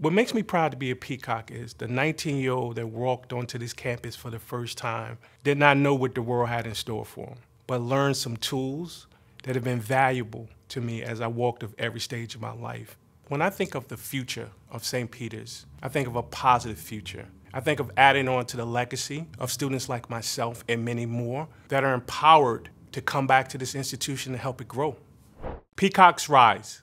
What makes me proud to be a Peacock is the 19 year old that walked onto this campus for the first time did not know what the world had in store for him, but learned some tools that have been valuable to me as I walked of every stage of my life. When I think of the future of St. Peter's, I think of a positive future. I think of adding on to the legacy of students like myself and many more that are empowered to come back to this institution to help it grow. Peacocks rise.